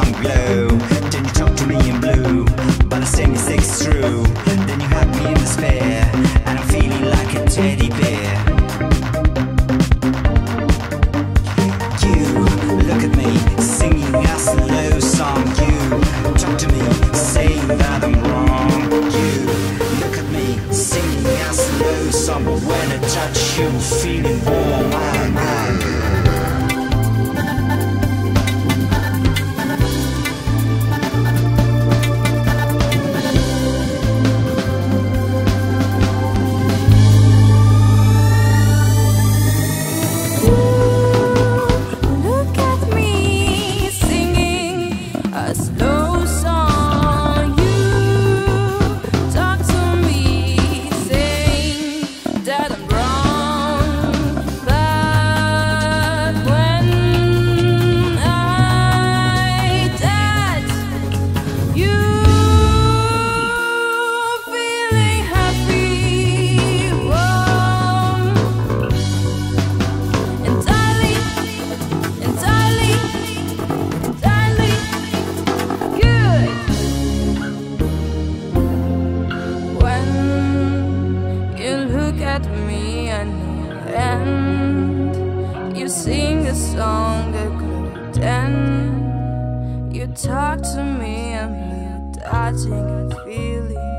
glow. Then you talk to me in blue, but I your sex through. Then you have me in despair, and I'm feeling like a teddy bear. You look at me, singing a slow song. You talk to me, saying that I'm wrong. You look at me, singing a slow song, but when I touch you, feeling warm. a song that couldn't end. You talk to me, I'm here dodging and feeling.